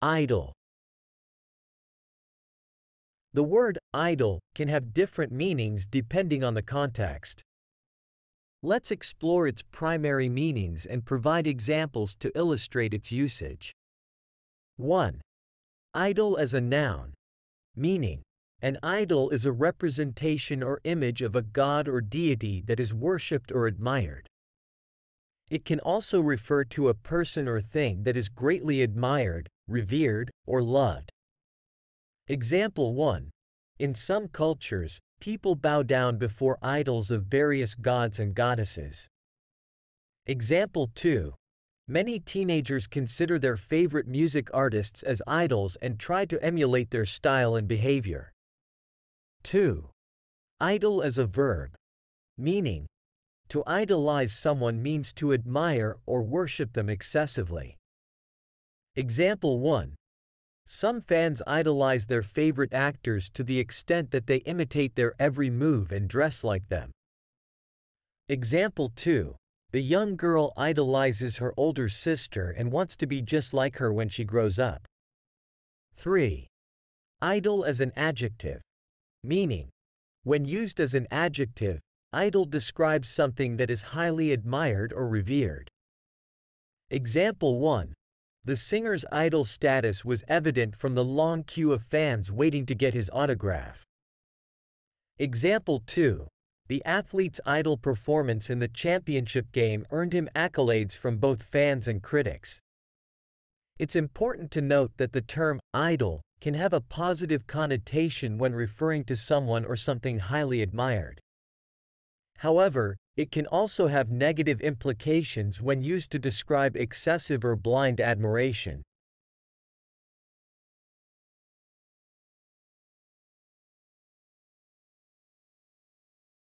Idol The word idol can have different meanings depending on the context. Let's explore its primary meanings and provide examples to illustrate its usage. 1. Idol as a noun. Meaning, an idol is a representation or image of a god or deity that is worshipped or admired. It can also refer to a person or thing that is greatly admired, revered, or loved. Example 1. In some cultures, people bow down before idols of various gods and goddesses. Example 2. Many teenagers consider their favorite music artists as idols and try to emulate their style and behavior. 2. Idol as a verb. Meaning, to idolize someone means to admire or worship them excessively. Example 1. Some fans idolize their favorite actors to the extent that they imitate their every move and dress like them. Example 2. The young girl idolizes her older sister and wants to be just like her when she grows up. 3. Idol as an adjective. Meaning. When used as an adjective, idol describes something that is highly admired or revered. Example 1. The singer's idol status was evident from the long queue of fans waiting to get his autograph. Example 2. The athlete's idol performance in the championship game earned him accolades from both fans and critics. It's important to note that the term idol can have a positive connotation when referring to someone or something highly admired. However, it can also have negative implications when used to describe excessive or blind admiration.